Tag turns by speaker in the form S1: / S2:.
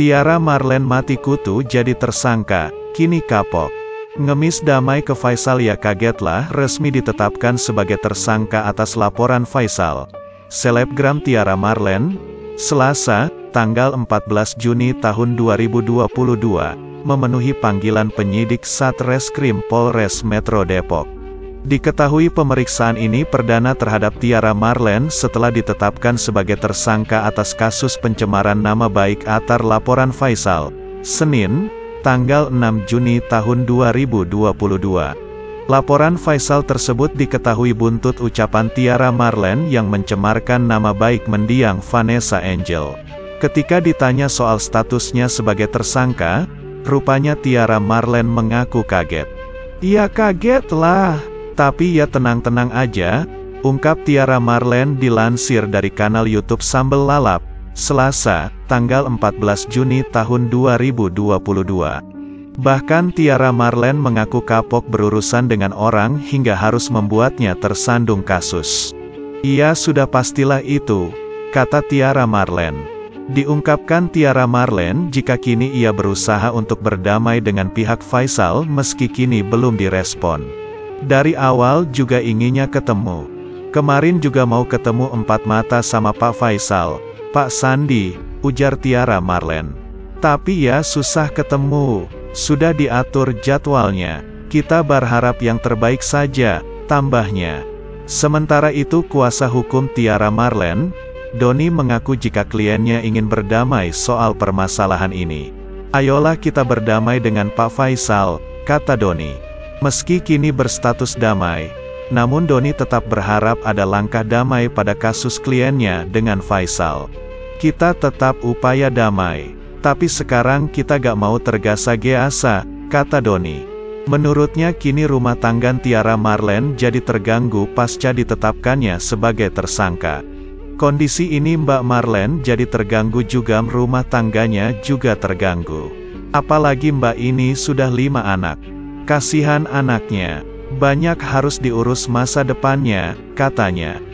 S1: Tiara Marlen mati kutu jadi tersangka, kini kapok. Ngemis damai ke Faisal ya kagetlah resmi ditetapkan sebagai tersangka atas laporan Faisal. Selebgram Tiara Marlen, Selasa, tanggal 14 Juni tahun 2022, memenuhi panggilan penyidik Satreskrim Polres Metro Depok. Diketahui pemeriksaan ini perdana terhadap Tiara Marlen setelah ditetapkan sebagai tersangka atas kasus pencemaran nama baik atar laporan Faisal. Senin, tanggal 6 Juni tahun 2022. Laporan Faisal tersebut diketahui buntut ucapan Tiara Marlen yang mencemarkan nama baik mendiang Vanessa Angel. Ketika ditanya soal statusnya sebagai tersangka, rupanya Tiara Marlen mengaku kaget. Ia kaget lah, tapi ya tenang-tenang aja, ungkap Tiara Marlen dilansir dari kanal YouTube Sambel Lalap, Selasa, tanggal 14 Juni tahun 2022. Bahkan Tiara Marlen mengaku kapok berurusan dengan orang hingga harus membuatnya tersandung kasus. Ia sudah pastilah itu, kata Tiara Marlen. Diungkapkan Tiara Marlen jika kini ia berusaha untuk berdamai dengan pihak Faisal meski kini belum direspon. Dari awal juga inginnya ketemu. Kemarin juga mau ketemu empat mata sama Pak Faisal, Pak Sandi, ujar Tiara Marlen. Tapi ya susah ketemu, sudah diatur jadwalnya. Kita berharap yang terbaik saja, tambahnya. Sementara itu kuasa hukum Tiara Marlen, Doni mengaku jika kliennya ingin berdamai soal permasalahan ini. Ayolah kita berdamai dengan Pak Faisal, kata Doni. Meski kini berstatus damai, namun Doni tetap berharap ada langkah damai pada kasus kliennya dengan Faisal. Kita tetap upaya damai, tapi sekarang kita gak mau tergasa-gasa, kata Doni. Menurutnya kini rumah tangga Tiara Marlen jadi terganggu pasca ditetapkannya sebagai tersangka. Kondisi ini Mbak Marlen jadi terganggu juga rumah tangganya juga terganggu. Apalagi Mbak ini sudah lima anak. Kasihan anaknya, banyak harus diurus masa depannya, katanya.